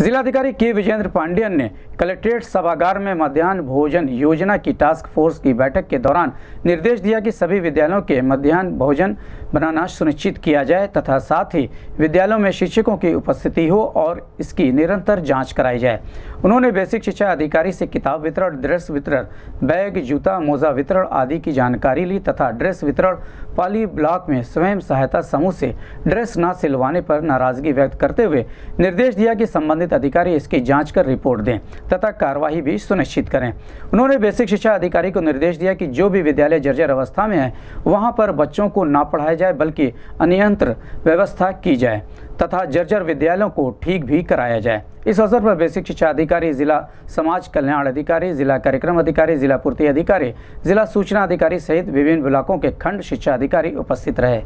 जिलाधिकारी के विजेंद्र पांडियन ने कलेक्ट्रेट सभागार में मध्याह्न भोजन योजना की टास्क फोर्स की बैठक के दौरान निर्देश दिया कि सभी विद्यालयों के मध्याह्न भोजन बनाना सुनिश्चित किया जाए तथा साथ ही विद्यालयों में शिक्षकों की उपस्थिति हो और इसकी निरंतर जाँच कराई जाए। उन्होंने बेसिक शिक्षा अधिकारी से किताब वितरण, ड्रेस वितरण, बैग, जूता, मोजा वितरण आदि की जानकारी ली तथा ड्रेस वितरण पाली ब्लॉक में स्वयं सहायता समूह से ड्रेस न सिलवाने पर नाराज़गी व्यक्त करते हुए निर्देश दिया कि संबंधित अधिकारी इसकी जाँच कर रिपोर्ट दें तथा कार्यवाही भी सुनिश्चित करें। उन्होंने बेसिक शिक्षा अधिकारी को निर्देश दिया कि जो भी विद्यालय जर्जर अवस्था में है वहाँ पर बच्चों को ना पढ़ाया जाए बल्कि अनियंत्र व्यवस्था की जाए तथा जर्जर विद्यालयों को ठीक भी कराया जाए। इस अवसर पर बेसिक शिक्षा अधिकारी जिला समाज कल्याण अधिकारी जिला कार्यक्रम अधिकारी जिला पूर्ति अधिकारी जिला सूचना अधिकारी सहित विभिन्न ब्लॉकों के खंड शिक्षा अधिकारी उपस्थित रहे।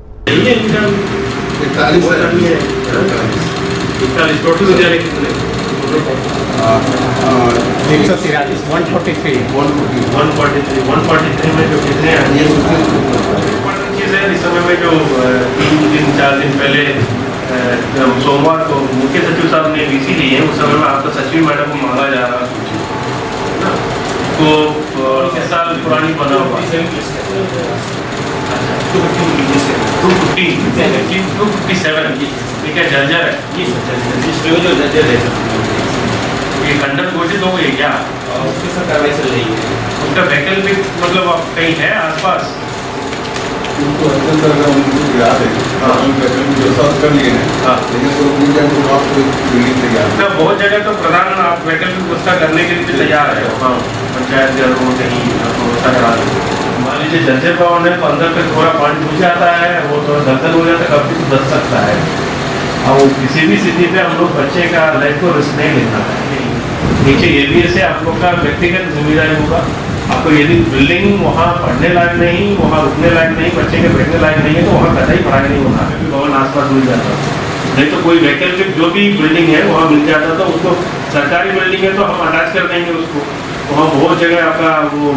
इकतालीस इकतालीस टोटल विद्यालय कितने एक सौ तिरालीस one forty three one forty one forty three one forty three में जो कितने हैं ये है इस समय में जो तीन दिन चार दिन पहले अ, सोमवार को मुख्य सचिव साहब ने वीसी ली है उस समय में आपका सचिव मैडम को मांगा जा रहा है तो अ, इस साल पुरानी बना हुआ two fifty two fifty seven ठीक है जर्जर है ये खंडन घोषित हो गई क्या? उसका वैकल्पिक मतलब आप कहीं है आसपास? उनको अंदर तरह उनको याद है हाँ। उनका जो सर्च कर लिए हैं हाँ। लेकिन तो आपको बिल्डिंग तैयार ना बहुत जगह तो प्रधान आप वैकल्पिक व्यवस्था करने के लिए भी तैयार है। हाँ पंचायत घर हो कहीं व्यवस्था करा दे मान लीजिए जर्जर भवन है तो अंदर पे थोड़ा पानी घुस जाता है वो थोड़ा दलदल हो जाता है कभी तो दस सकता है। और वो किसी भी स्थिति पे हम लोग बच्चे का लाइफ को रिस्क नहीं लेना। है नीचे ये भी ऐसे आप लोग का व्यक्तिगत ज़िम्मेदारी होगा। आपको यदि बिल्डिंग वहाँ पढ़ने लायक नहीं, वहाँ रुकने लायक नहीं, बच्चे के बैठने लायक नहीं है तो वहाँ कतई पढ़ाई नहीं होना। है भवन आसपास मिल जाता नहीं तो कोई वैकल्पिक जो भी बिल्डिंग है, वहाँ मिल जाता तो उसको सरकारी बिल्डिंग है तो हम अटैच कर देंगे उसको। वहाँ बहुत जगह आपका वो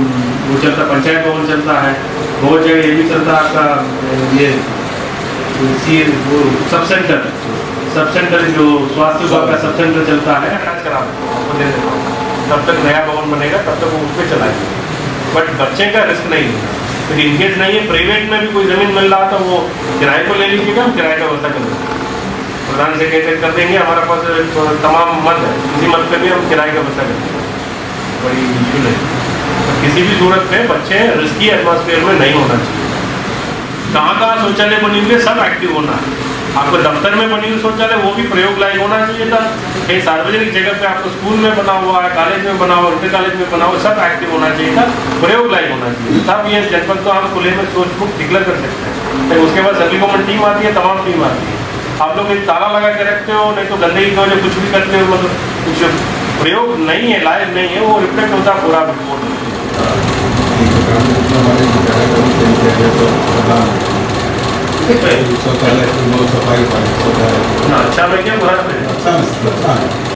वो चलता, पंचायत भवन चलता है। बहुत जगह ये भी चलता आपका, ये सी वो सब सेंटर सब सेंटर जो स्वास्थ्य विभाग का सब सेंटर चलता है। अटैच करा आपको दे देता हूँ तब तक नया भवन बनेगा, तब तक वो उस पर चलाएँगे। बट बच्चे का रिस्क नहीं है। फिर इनकेस नहीं है प्राइवेट में भी कोई ज़मीन मिल रहा तो वो किराए को ले लीजिएगा, हम किराए का व्यवस्था कर देंगे प्रधान से कहते कर देंगे, हमारे पास तमाम मत है किसी मत पे भी हम किराए का व्यवस्था कर देंगे कोई इशू नहीं। तो किसी भी सूरत में बच्चे रिस्की एटमॉस्फेयर में नहीं होना चाहिए। कहाँ कहाँ शौचालय बनी हुई है सब एक्टिव होना है। आपको दफ्तर में बनी हुई शौचालय, वो भी प्रयोग लायक होना चाहिए था। कहीं सार्वजनिक जगह पे आपको स्कूल में बना हुआ है, कॉलेज में बना हुआ इंटर कॉलेज में बना हुआ, सब एक्टिव होना चाहिए था, प्रयोग लायक होना चाहिए तब ये जनपद को हम खुले में सोच बुक डिक्लेयर कर सकते हैं। फिर उसके बाद सभी गवर्नमेंट टीम आती है, तमाम टीम आती है। आप लोग ये ताला लगा के रखते हो, नहीं तो गंदगी की वजह कुछ भी करते हो मतलब कुछ प्रयोग नहीं है, लायक नहीं है, वो रिफ्लेक्ट होता है, पूरा रिपोर्ट का सफ़ाई पानी शौचालय अच्छा में क्या बुरा अच्छा है अच्छा है